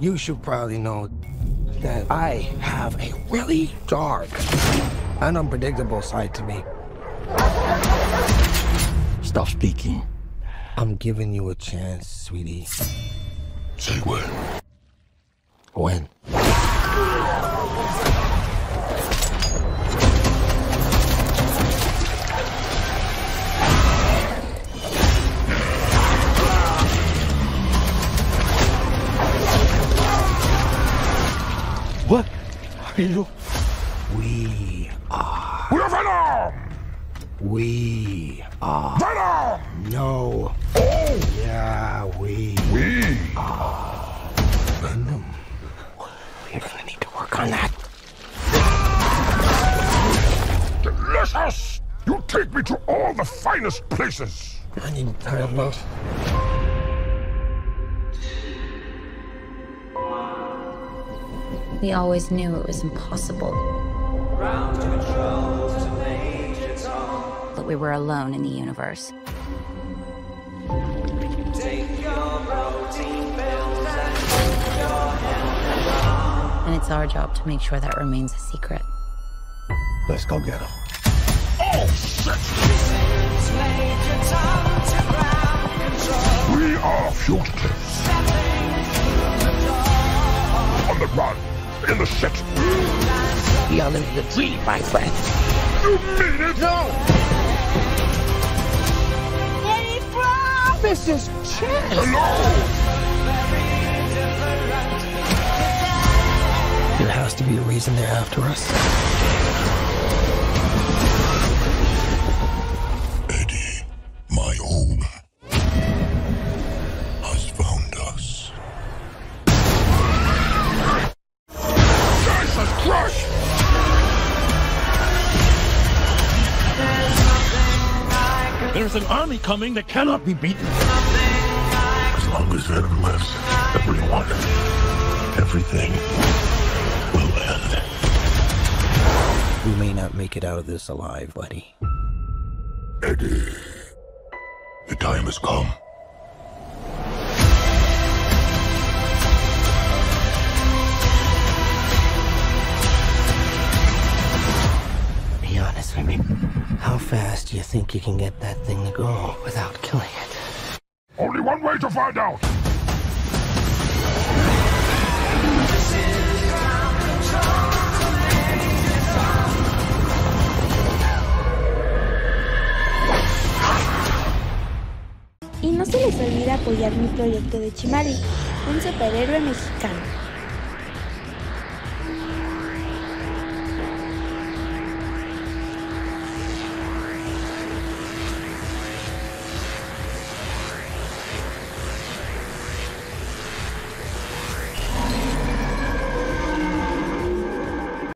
You should probably know that I have a really dark and unpredictable side to me. Stop speaking. I'm giving you a chance, sweetie. Say when. When? What are you? We are. We're Venom! We are. Venom! No. Oh! Yeah, we. We are. Venom. We're gonna need to work on that. delicious! You take me to all the finest places. I need time, love. We always knew it was impossible. That we were alone in the universe. And it's our job to make sure that remains a secret. Let's go get him. Oh, shit! We are fugitives. On the run. In the shit. Beyond the tree, my friend. You mean it? No! This is chance. Hello! There has to be a reason they're after us. There's an army coming that cannot be beaten. As long as Venom lives, everyone, everything will end. We may not make it out of this alive, buddy. Eddie, the time has come. Fast do you think you can get that thing to go without killing it? Only one way to find out. Y no se les olvide apoyar mi proyecto de Chimalli, un superhéroe mexicano.